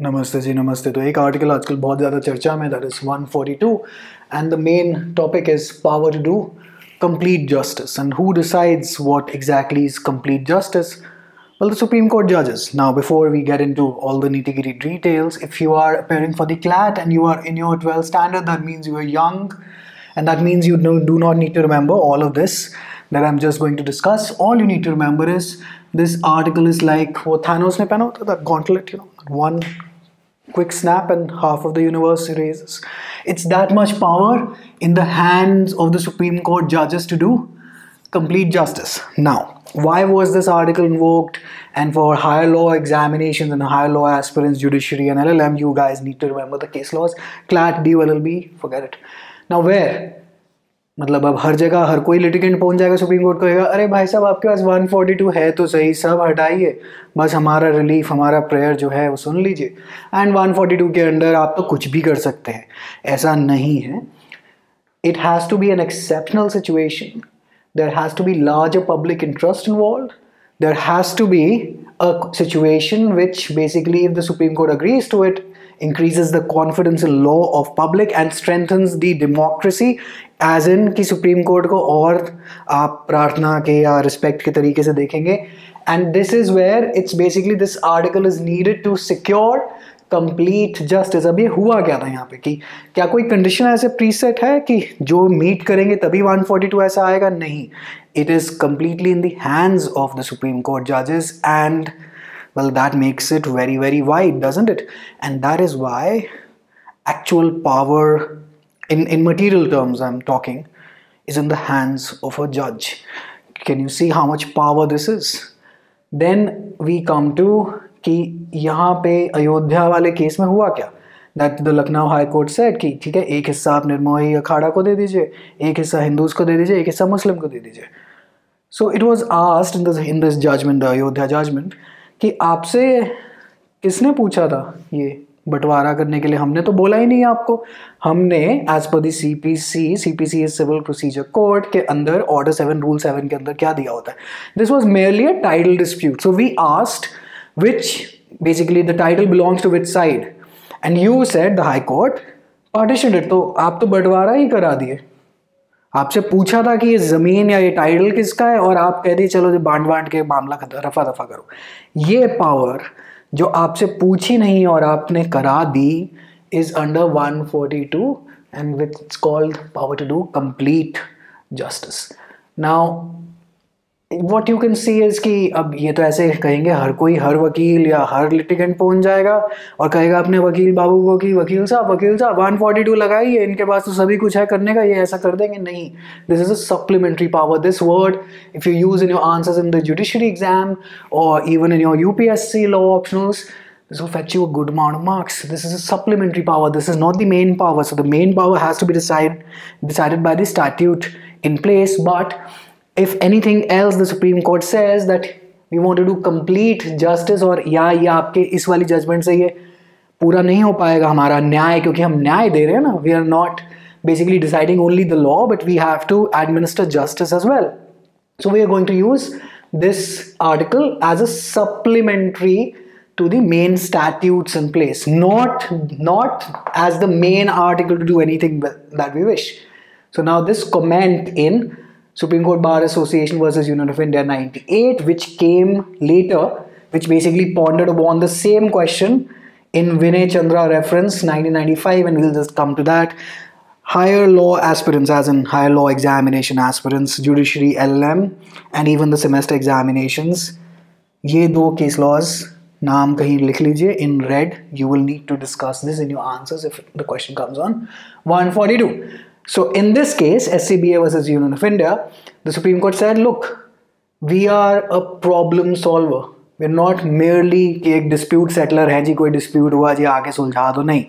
नमस्ते जी नमस्ते तो एक आर्टिकल आजकल बहुत ज़्यादा चर्चा में that is 142 and the main topic is power to do complete justice and who decides what exactly is complete justice well the supreme court judges now before we get into all the nitty gritty details if you are appearing for the clat and you are in your 12 standard that means you are young and that means you do not need to remember all of this that i'm just going to discuss all you need to remember is this article is like what thanos ne pehna hota that gauntlet you know one quick snap and half of the universe erases. It's that much power in the hands of the Supreme Court judges to do complete justice. Now, why was this article invoked? And for higher law examinations and higher law aspirants, judiciary and LLM, you guys need to remember the case laws. CLAT, DU, LLB, forget it. Now, where? मतलब अब हर जगह हर कोई litigant पहुँच जाएगा supreme court को कहेगा, अरे भाई साहब, आपके पास 142 है तो सही, सब हटाइए। बस हमारा रिलीफ हमारा प्रेयर जो है वो सुन लीजिए। एंड 142 के अंडर आप तो कुछ भी कर सकते हैं। ऐसा नहीं है। It has to be an exceptional situation there has to be large public interest involve there has to be a situation which basically if the supreme court agrees to it increases the confidence in law of public and strengthens the democracy as in कि Supreme court को और आप प्रार्थना के या respect के तरीके से देखेंगे। And this is where it's basically this article is needed to secure complete justice ये हुआ क्या था यहाँ पे कि क्या कोई कंडीशन ऐसे प्रीसेट है कि जो मीट करेंगे तभी 142 ऐसा आएगा? नहीं। It is completely in the hands of the Supreme Court जजेस and well that makes it very very wide doesn't it and that is why actual power in, in material terms I'm talking, is in the hands of a judge. Can you see how much power this is? Then we come to कि यहाँ पे अयोध्या वाले case में हुआ क्या that the Lucknow High Court set कि ठीक है एक हिस्सा आप निर्मोही अखाड़ा को दे दीजिए एक हिस्सा हिंदूज को दे दीजिए एक हिस्सा मुस्लिम को दे दीजिए so it was asked in in this judgment the Ayodhya judgment कि आपसे किसने पूछा था ये बंटवारा करने के लिए? हमने तो बोला ही नहीं आपको। हमने as per the C P C C P C civil procedure court के अंदर ऑर्डर सेवन रूल सेवन के अंदर क्या दिया होता है? This was merely a title dispute so we asked which basically the title belongs to which side and you set the High Court partition तो आप तो बंटवारा ही करा दिए। आपसे पूछा था कि ये ज़मीन या ये टाइटल किसका है, और आप कह दिए, चलो बांट बांट के मामला रफा दफ़ा करो। ये पावर जो आपसे पूछी नहीं और आपने करा दी is under 142 and with called power to do complete justice now what you can see is कि अब ये तो ऐसे कहेंगे, हर कोई, हर वकील या हर लिटिगेंट पहुँच जाएगा और कहेगा अपने वकील बाबू को कि, वकील साहब वकील साहब वन फोर्टी टू लगाइए, इनके पास तो सभी कुछ है करने का, ये ऐसा कर देंगे नहीं this is a supplementary power this word if you use in your answers in the judiciary exam और even in your UPSC law optionals this will fetch you a good amount of marks. This is a supplementary power. This is not the main power. So, the main power has to be decided decided by the statute in place. But if anything else the supreme court says that we want to do complete justice और या ये आपके इस वाली judgement से ये पूरा नहीं हो पाएगा हमारा न्याय क्योंकि हम न्याय दे रहे हैं ना we are not basically deciding only the law but we have to administer justice as well so we are going to use this article as a supplementary to the main statutes in place not not as the main article to do anything that we wish so now this comment in Supreme Court Bar Association versus Union of India 98, which came later, which basically pondered upon the same question in Vinay Chandra reference 1995, and we'll just come to that. Higher law aspirants, as in higher law examination aspirants, judiciary LLM, and even the semester examinations. ये दो case laws नाम कहीं लिख लीजिए in red. You will need to discuss this in your answers if the question comes on 142. So in this case, SCBA versus Union of India, the Supreme Court said, look, we are a problem solver. We're not merely a dispute settler है जी कोई dispute हुआ जी आके सुलझा दो नहीं.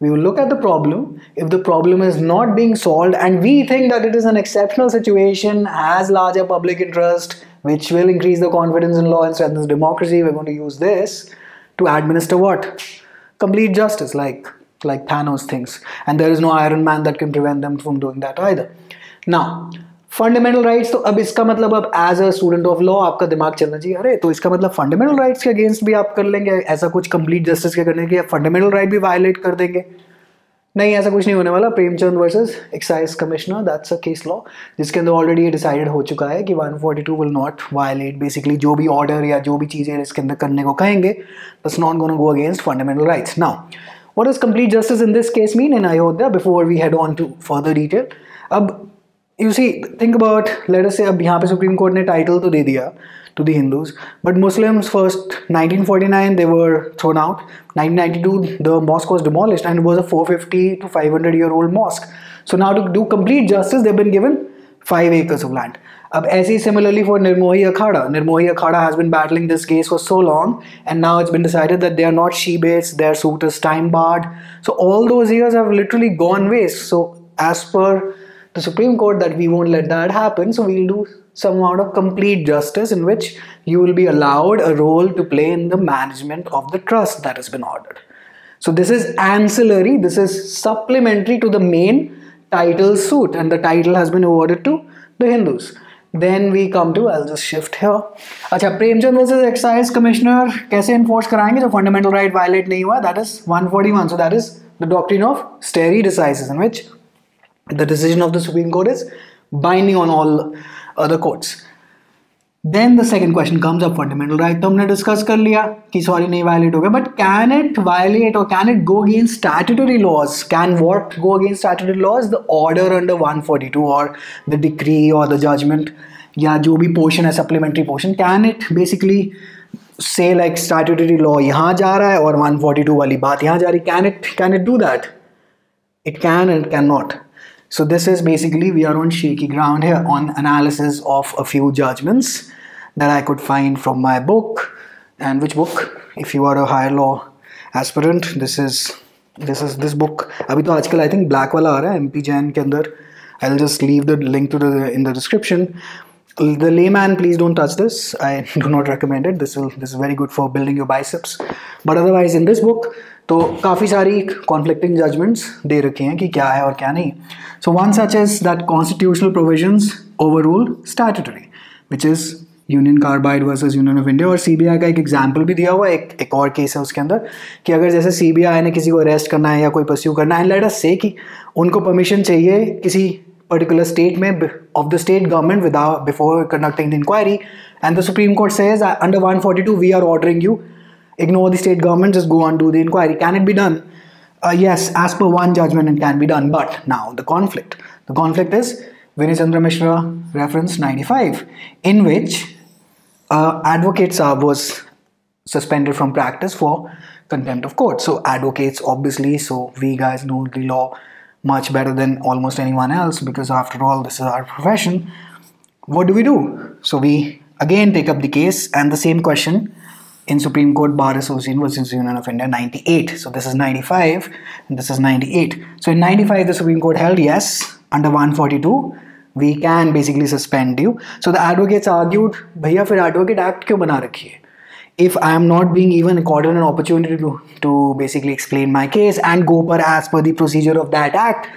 We will look at the problem. If the problem is not being solved and we think that it is an exceptional situation, has larger public interest, which will increase the confidence in law and strengthens democracy, we're going to use this to administer what? Complete justice, like like Thanos thinks. And there is no Iron Man that can prevent them from doing that either. Now, fundamental rights तो अब इसका मतलब अब as a student of law आपका दिमाग चलना चाहिए अरे तो इसका मतलब फंडामेंटल राइट्स के अगेंस्ट भी आप कर लेंगे ऐसा कुछ कंप्लीट जस्टिस के करने के फंडामेंटल राइट भी वायलेट कर देंगे नहीं ऐसा कुछ नहीं होने वाला Premchand versus excise commissioner that's a case law जिसके अंदर ऑलरेडी ये डिसाइडेड हो चुका है कि 142 विल नॉट वायलेट बेसिकली जो भी ऑर्डर या जो भी चीज़ें इसके अंदर करने को कहेंगे this not gonna go against fundamental rights now what does complete justice in this case mean in Ayodhya before we head on to further detail? अब you see, think about, let us say, अब यहाँ पे supreme court ने title तो दे दिया to the Hindus, but Muslims first 1949 they were thrown out. 1992 the mosque was demolished and it was a 450 to 500 year old mosque. So now to do complete justice, they've been given five acres of land. Ab ऐसे similarly for Nirmohi Akhada. Nirmohi Akhada has been battling this case for so long and now it's been decided that they are not shebait, their suit is time barred. So all those years have literally gone waste. So as per the Supreme Court that we won't let that happen, so we'll do some amount of complete justice in which you will be allowed a role to play in the management of the trust that has been ordered. So this is ancillary, this is supplementary to the main title suit and the title has been awarded to the Hindus. Then we come to, I'll just shift here. अच्छा Premchand versus excise commissioner कैसे enforce कराएंगे जो fundamental right violate नहीं हुआ that is 141 so that is the doctrine of stare decisis in which the decision of the Supreme Court is binding on all other courts. Then the second question comes up fundamental right तो हमने discuss कर लिया कि sorry नहीं violate हो गया but can it violate और can it go against statutory laws can what go against statutory laws the order under 142 और द डिक्री और द जजमेंट या जो भी पोर्शन है supplementary portion can it basically say like statutory law यहाँ जा रहा है और 142 वाली बात यहाँ जा रही can it can it do that it can can can cannot. so this is basically we are on shaky ground here on analysis of a few judgments that I could find from my book. And which book? If you are a higher law aspirant, this is this is this book. अभी तो आजकल I think black वाला आ रहा है MP Jain के अंदर. I'll just leave the link to the in the description. The layman, please don't touch this. I do not recommend it. This will this is very good for building your biceps. But otherwise, in this book, तो काफ़ी सारी conflicting judgements दे रखे हैं कि क्या है और क्या नहीं so one such is that constitutional provisions over rule statutory which is Union Carbide versus Union of India और सीबीआई का एक एग्ज़ाम्पल भी दिया हुआ है एक एक और केस है उसके अंदर कि अगर जैसे सीबीआई ने किसी को अरेस्ट करना है या कोई परस्यू करना है लेट अस से कि उनको परमिशन चाहिए किसी पर्टिकुलर स्टेट में of the state government without before conducting the inquiry. And the Supreme Court says under 142 we are ordering you. Ignore the state government just go and do the inquiry. Can it be done? Uh, yes as per one judgment it can be done. But now the conflict. The conflict is Vinayachandra Mishra reference 95 in which uh, advocate was suspended from practice for contempt of court. So advocates obviously so we guys know the law much better than almost anyone else because after all, this is our profession. What do we do? So we again take up the case and the same question in Supreme Court Bar Association versus Union of India 98. So this is 95 and this is 98. So in 95, the Supreme Court held yes under 142 we can basically suspend you. So the advocates argued, भैया फिर advocate act क्यों बना रखी है? If I am not being even accorded an opportunity to, to basically explain my case and go per as per the procedure of that act,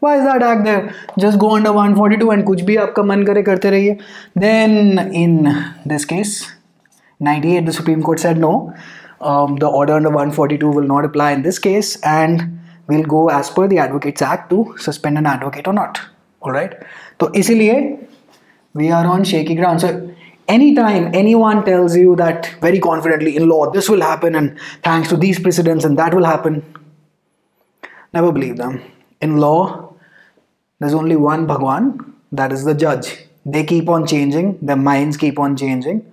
why is that act there? Just go under 142 and कुछ भी आपका मन करे करते रहिए. Then in this case, 98 the Supreme Court said no. Um, the order under 142 will not apply in this case and we'll go as per the Advocates Act to suspend an advocate or not. Alright. तो इसीलिए we are on shaky ground. So anytime anyone tells you that very confidently in law this will happen and thanks to these precedents and that will happen, never believe them. In law, there's only one Bhagwan, that is the judge. They keep on changing, their minds keep on changing,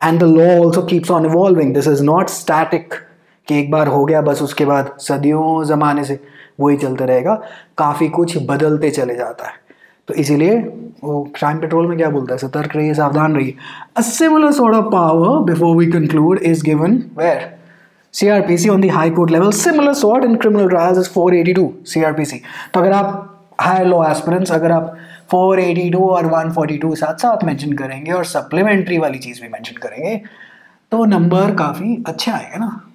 and the law also keeps on evolving. This is not static कि एक बार हो गया बस उसके बाद सदियों ज़माने से वही चलते रहेगा काफ़ी कुछ बदलते चले जाता है तो इसीलिए वो क्राइम पेट्रोल में क्या बोलता है? सतर्क रहिए, सावधान रहिए। A similar sort of power before we conclude is given where CRPC on the high court level. Similar sort in criminal trials is 482 CRPC तो अगर आप हायर लॉ एस्पिरेंट्स अगर आप 482 और 142 साथ साथ मेंशन करेंगे और सप्लीमेंट्री वाली चीज़ भी मेंशन करेंगे तो नंबर काफ़ी अच्छा आएगा ना।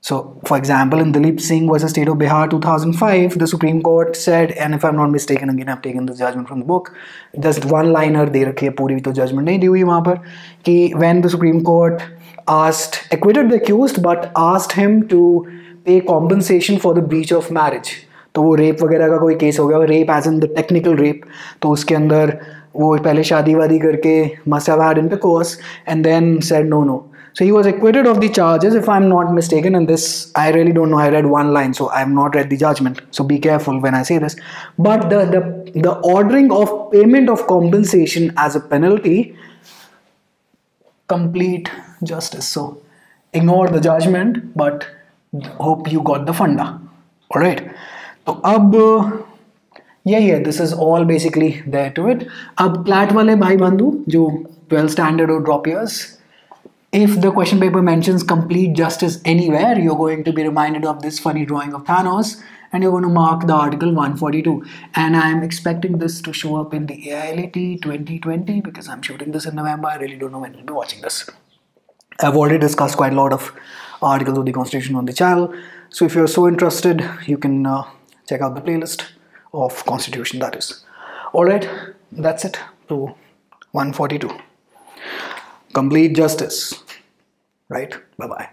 So, for example, in Dalip Singh versus State of Bihar 2005, the Supreme Court said, and if I'm not mistaken, again I've taken this judgment from the book, just one liner दे रखी है पूरी तो judgment नहीं दी हुई वहाँ पर कि when the Supreme Court asked acquitted the accused but asked him to pay compensation for the breach of marriage तो वो रेप वगैरह का कोई केस हो गया rape as in the technical rape तो उसके अंदर वो पहले शादी वादी करके मसावाडन पे course and then said no no so he was acquitted of the charges if I am not mistaken in this I really don't know I read one line so I am not read the judgment so be careful when I say this but the the ordering of payment of compensation as a penalty complete justice so ignore the judgment but hope you got the funda right तो अब Yeah, yeah. This is all basically there to it. It अब flat वाले भाई बंधु well-standard or drop drop If the question paper mentions complete justice anywhere, you're going to be reminded of this funny drawing of Thanos and you're going to mark the article 142. And I'm expecting this to show up in the AILET 2020 because I'm shooting this in November. I really don't know when you'll be watching this. I've already discussed quite a lot of articles of the constitution on the channel so if you're so interested you can uh, check out the playlist of Constitution, that is. Alright, that's it to 142 complete justice. Right? Bye bye.